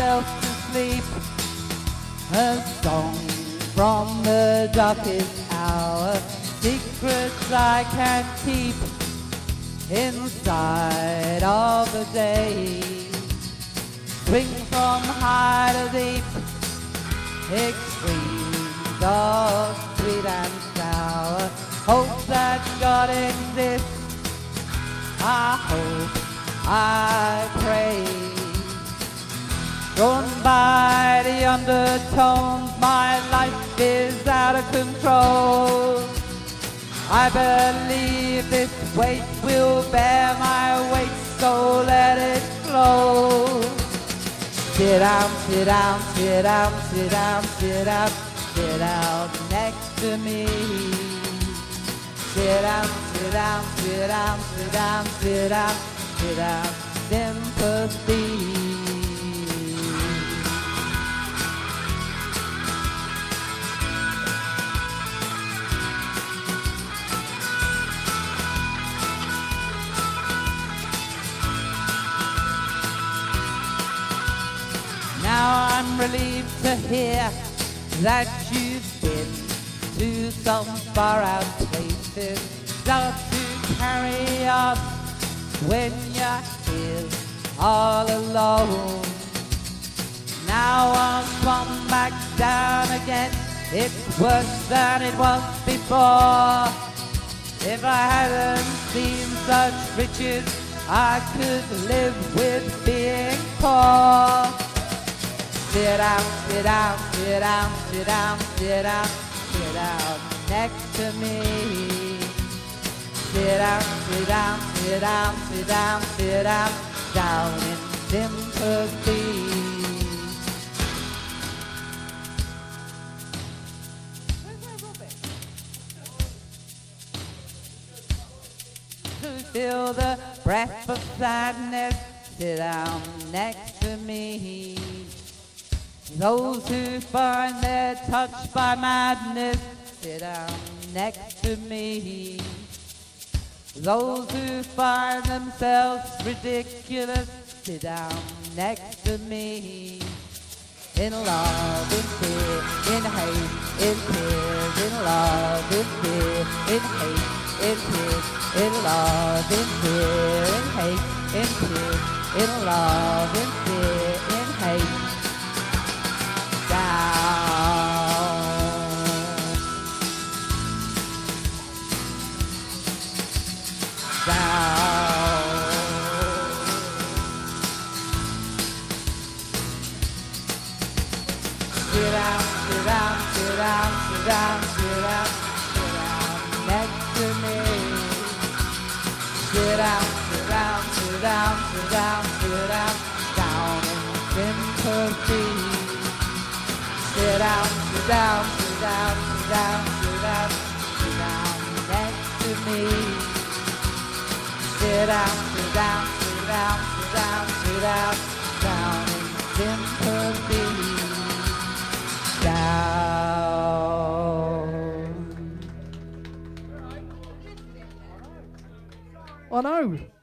Myself to sleep, a song from the darkest hour, secrets I can't keep inside of the day. Swing from high to deep, extremes of sweet and sour. Hope that God exists. I hope, I pray. Drawn by the undertones, my life is out of control. I believe this weight will bear my weight, so let it. Sit down, sit down, sit down, sit down, sit down, sit down next to me. Sit down, sit down, sit down, sit down, sit down, sit down, sympathy. I'm relieved to hear that you've been to some far out places. Start to carry on when you're here all alone. Now I'm come back down again. It's worse than it was before. If I hadn't seen such riches, I could live with being poor. Sit down, sit down, sit down, sit down, sit down, sit down next to me. Sit down, sit down, sit down, sit down, sit down, down in sympathy. Feel the breath of sadness, sit down next to me. Those who find they're touched by madness, sit down next to me. Those who find themselves ridiculous, sit down next to me. In love, in fear, in hate, in tears, in love, in fear, in hate, in tears, in love, in fear, in hate, in tears, in love, down, sit down, sit down, next to me. Sit down, sit down, sit down, sit down, sit down, down in sympathy. Sit down, sit down, sit down, sit down, sit down, sit down next to me. Sit down, sit down, I know. Oh.